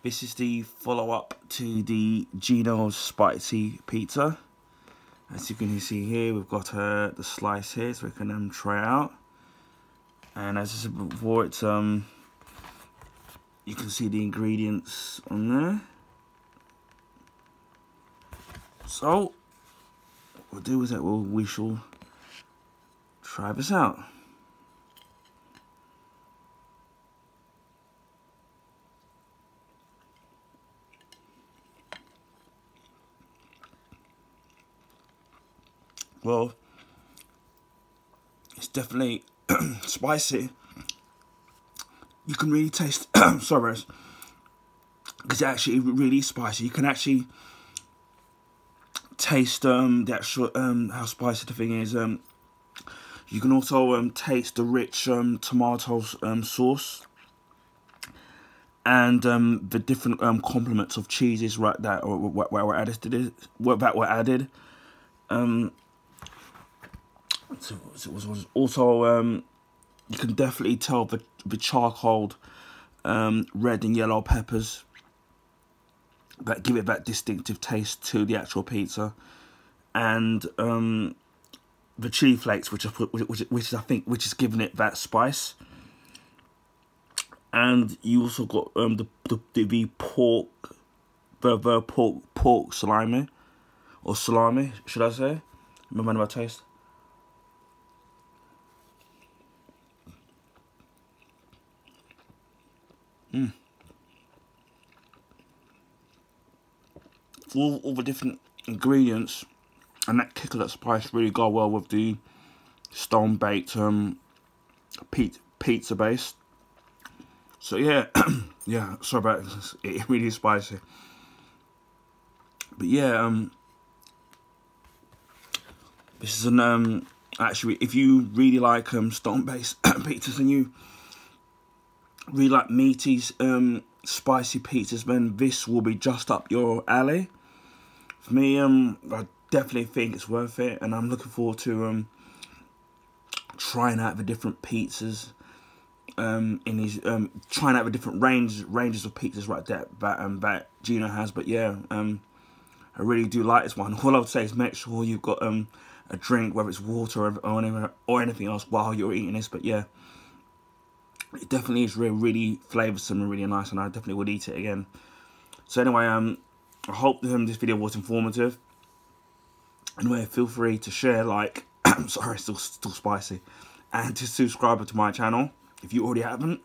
This is the follow-up to the Gino's Spicy Pizza. As you can see here, we've got uh, the slice here, so we can um, try out. And as I said before, it's um, you can see the ingredients on there. So, what we'll do is that we'll, we shall try this out. Well, it's definitely spicy. You can really taste, sorry, because it's actually really spicy. You can actually taste um, the actual um, how spicy the thing is. Um, you can also um, taste the rich um, tomato um, sauce and um, the different um, complements of cheeses right that were added to this, that were added. Um, so it was also um, you can definitely tell the the charcoal um, red and yellow peppers that give it that distinctive taste to the actual pizza, and um, the chili flakes, which, are, which, which is I think which is giving it that spice. And you also got um, the, the the pork, the the pork pork salami, or salami, should I say? Remember my taste. Mm. All, all the different ingredients and that kick of that spice really go well with the stone baked um, pizza base. So yeah, yeah, sorry about this. It really spicy. But yeah, um, this is an um, actually if you really like um stone based pizzas and you really like meaty, um, spicy pizzas, then this will be just up your alley. For me, um, I definitely think it's worth it, and I'm looking forward to um, trying out the different pizzas. Um, in his um, trying out the different range ranges of pizzas right there that um that Gino has. But yeah, um, I really do like this one. All I would say is make sure you've got um a drink, whether it's water or, or, or anything else while you're eating this. But yeah it definitely is really, really flavoursome and really nice and I definitely would eat it again. So anyway, um, I hope um, this video was informative. Anyway, feel free to share, like, I'm sorry, still, still spicy, and to subscribe to my channel if you already haven't.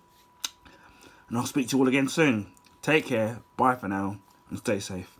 And I'll speak to you all again soon. Take care, bye for now, and stay safe.